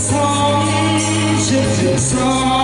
song, shifting song.